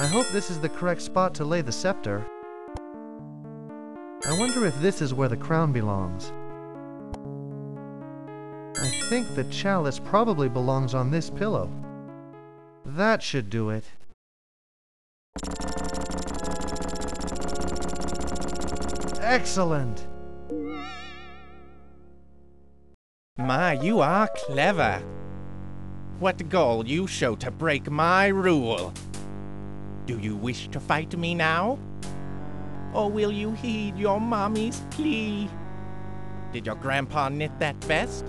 I hope this is the correct spot to lay the scepter. I wonder if this is where the crown belongs. I think the chalice probably belongs on this pillow. That should do it. Excellent! My, you are clever. What gall you show to break my rule? Do you wish to fight me now? Or will you heed your mommy's plea? Did your grandpa knit that vest?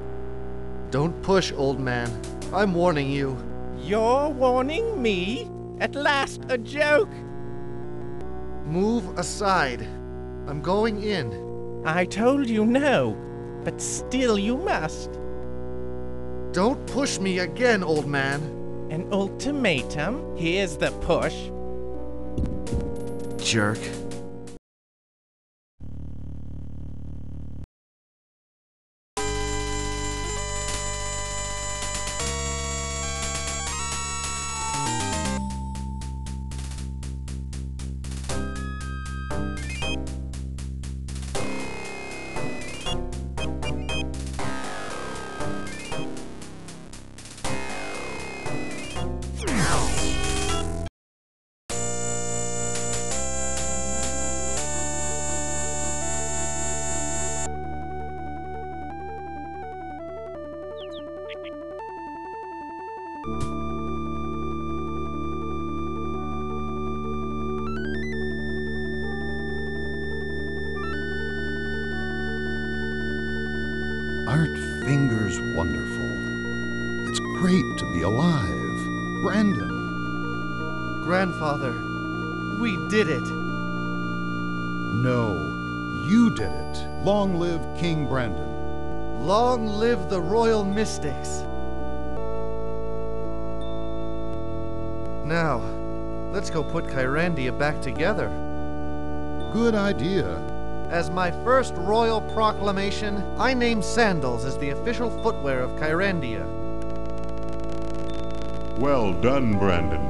Don't push, old man. I'm warning you. You're warning me? At last, a joke! Move aside. I'm going in. I told you no, but still you must. Don't push me again, old man. An ultimatum? Here's the push. Jerk. Aren't fingers wonderful? It's great to be alive. Brandon, Grandfather, we did it. no, you did it. Long live King Brandon. Long live the royal mystics. Now, let's go put Kyrandia back together. Good idea. As my first royal proclamation, I name sandals as the official footwear of Kyrandia. Well done, Brandon.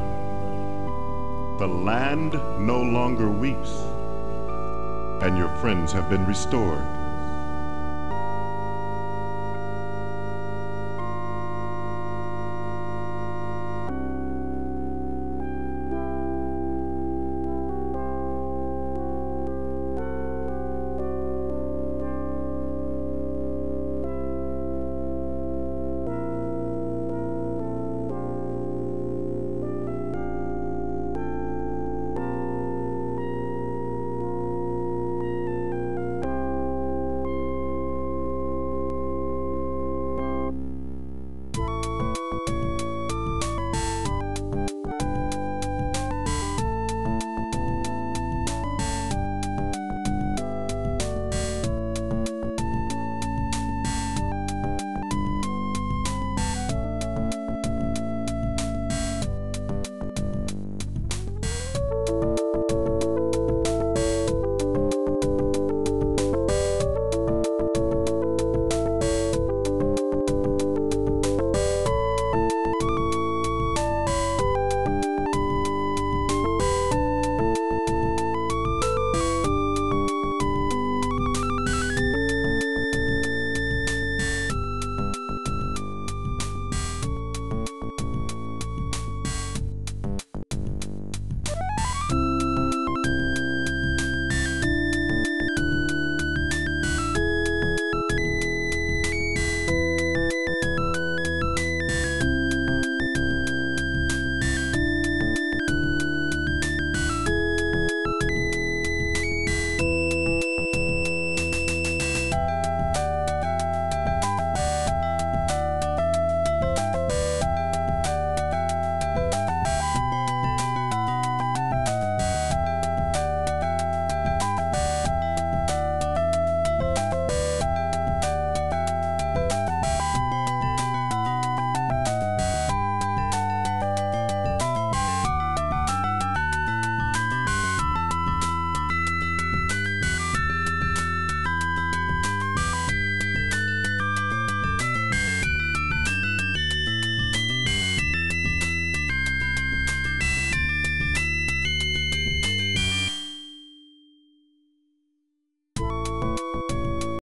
The land no longer weeps, and your friends have been restored.